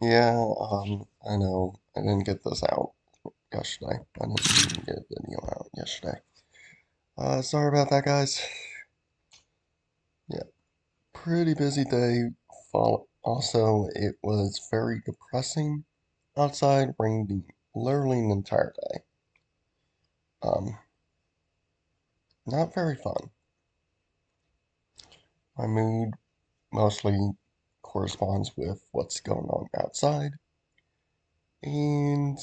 Yeah, um, I know. I didn't get this out yesterday. I didn't even get a video out yesterday. Uh, sorry about that, guys. Yeah, pretty busy day. Also, it was very depressing outside, raining literally an entire day. Um, not very fun. My mood mostly corresponds with what's going on outside. And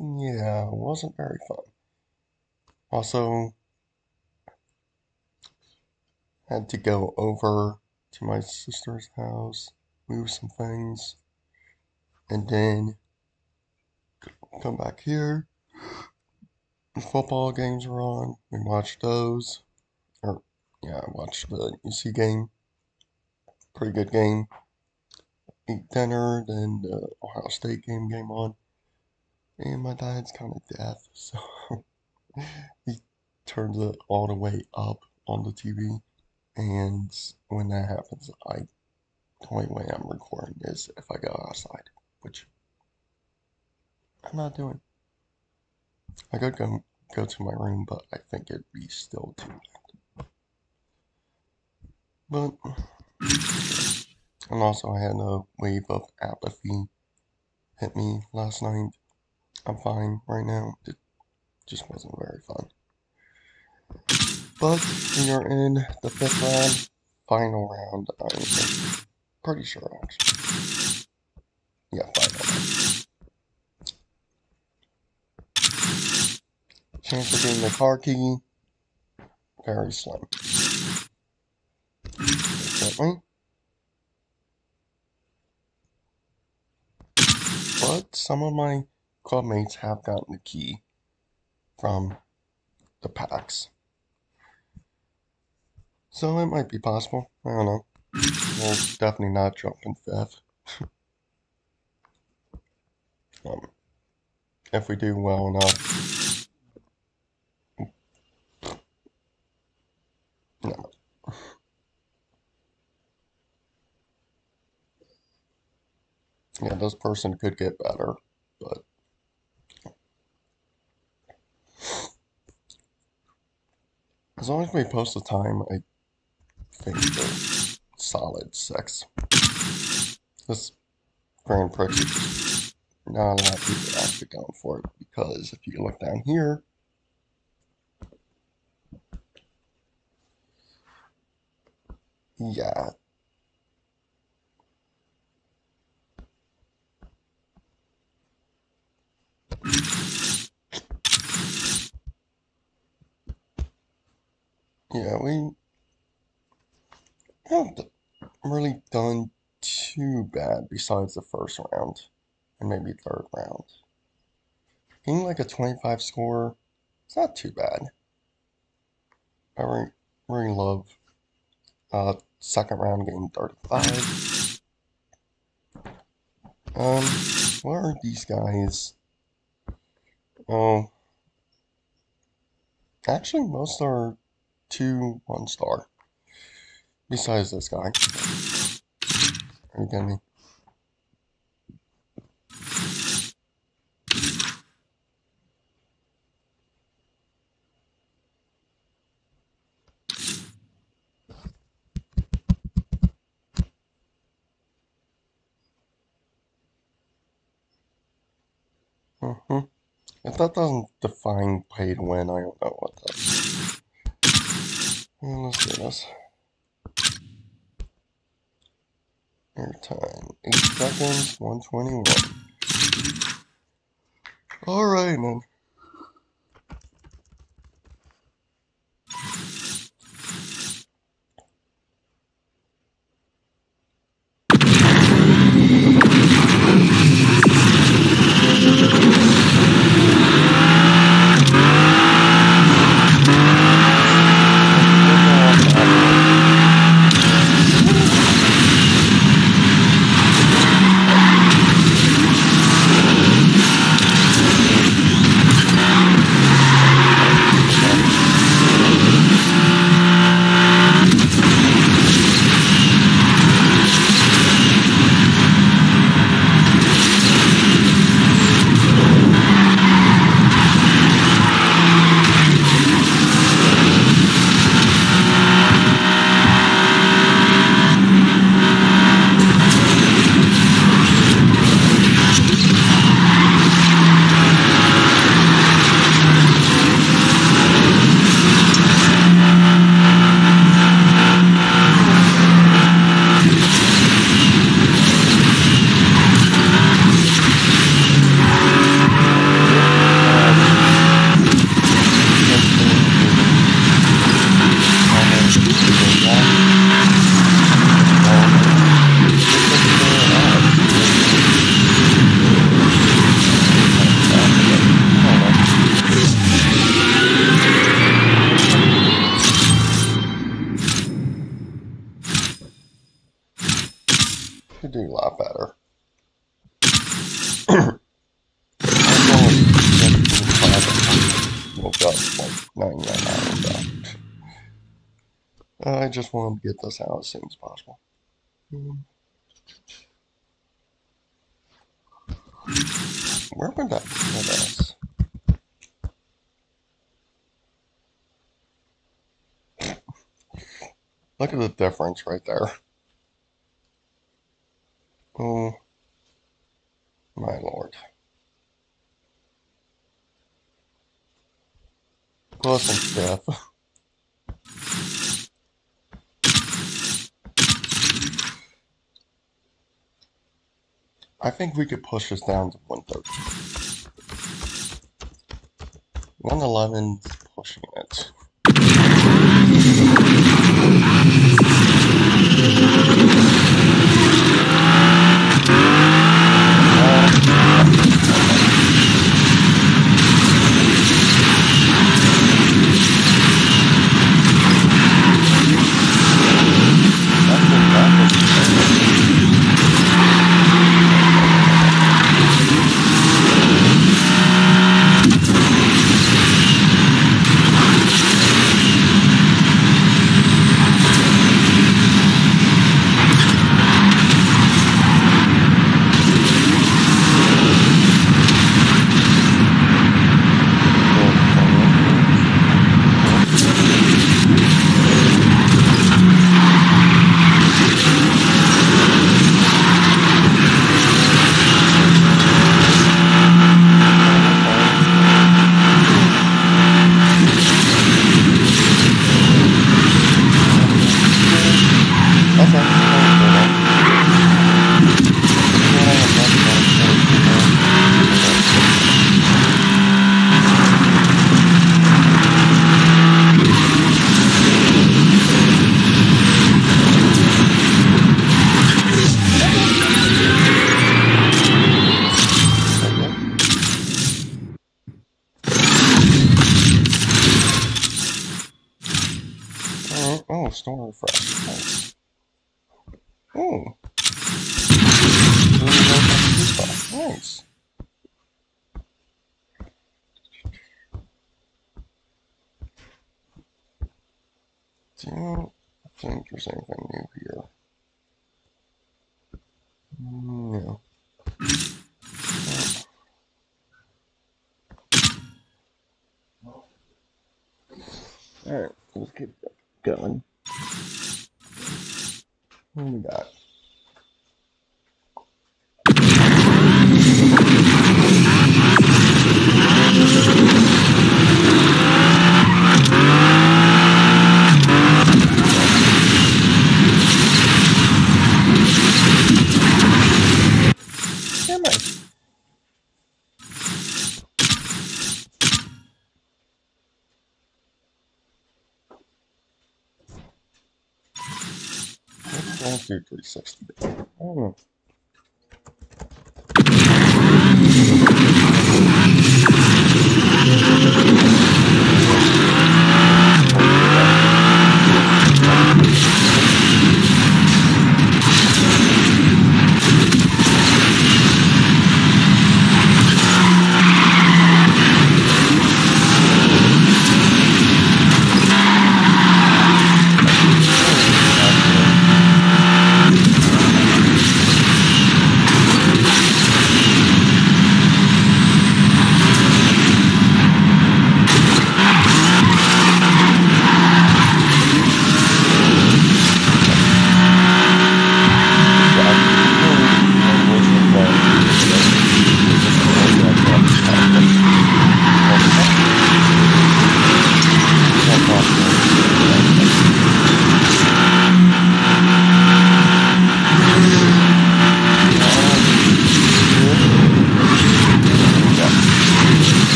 yeah, it wasn't very fun. Also, had to go over to my sister's house, move some things, and then come back here. Football games are on. We watched those. Or, yeah, I watched the UC game pretty good game. Eat dinner, then the Ohio State game came on. And my dad's kind of deaf, so he turns it all the way up on the TV. And when that happens, I the only way I'm recording is if I go outside, which I'm not doing. I could go go to my room, but I think it'd be still too loud. But and also, I had a wave of apathy hit me last night. I'm fine right now. It just wasn't very fun. But we are in the fifth round, final round. I'm pretty sure, actually. Yeah, final round. Chance of getting the car key, very slim. Definitely. but some of my clubmates have gotten the key from the packs. So it might be possible. I don't know. We'll definitely not jump in fifth. um, if we do well enough. No. Yeah, this person could get better, but as long as we post the time, I think they're solid sex. This Grand Prix not a lot of people actually going for it because if you look down here, yeah, Yeah, we haven't really done too bad besides the first round and maybe third round. Getting like a 25 score, it's not too bad. I really, really love uh, second round game 35. Um, what are these guys? Oh, actually, most are two one star. Besides this guy. Are you kidding me? Mm-hmm. If that doesn't define to win, I don't know what does. And let's do this. Airtime, 8 seconds, 121. Alright, man. I just wanted to get this out as soon as possible. Where would that? Look at the difference right there. Oh my lord. And death. I think we could push this down to 113. 111 pushing it. Don't think there's anything new here. No. Alright, let's keep going. What do we got? Let's do 360. I hmm. don't know.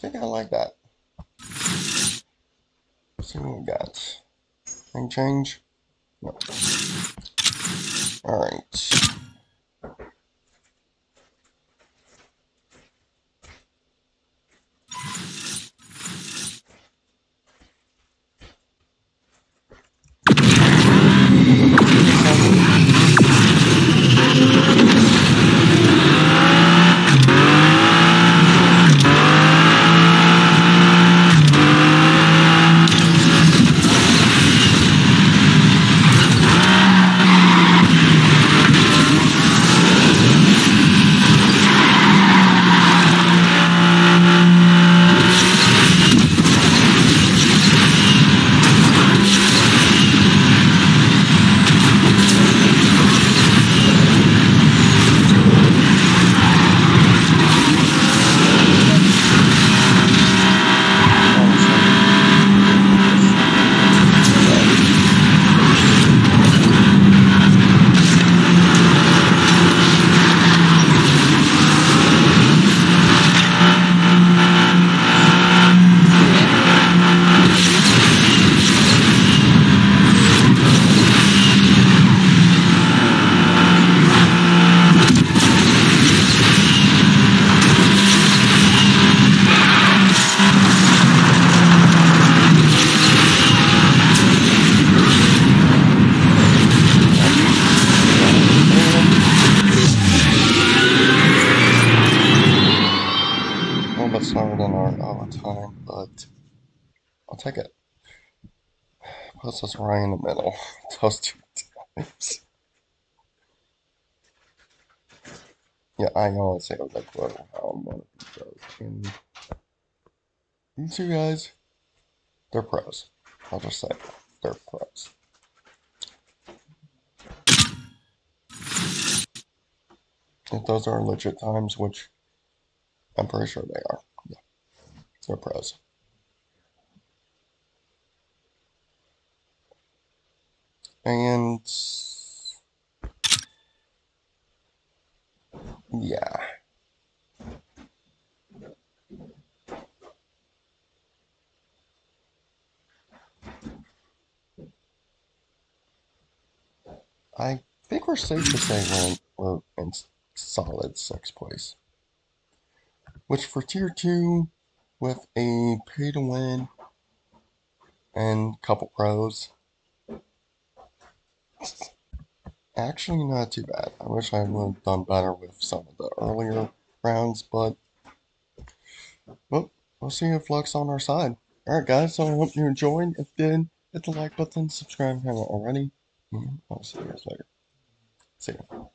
Think I like that. Let's see what we got. Any change? No. Alright. Take it. Puts us right in the middle. Those two times. Yeah, I always say I was like, whoa, I'm one of these these two guys, they're pros. I'll just say they're pros. If those are legit times, which I'm pretty sure they are. Yeah. They're pros. And yeah. I think we're safe to say we're, we're in solid sixth place. Which for tier two, with a pay to win and couple pros, Actually, not too bad. I wish I would have done better with some of the earlier rounds, but well, we'll see if luck's on our side. Alright, guys, so I hope you enjoyed. If you did, hit the like button, subscribe if you haven't already, I'll see you guys later. See you.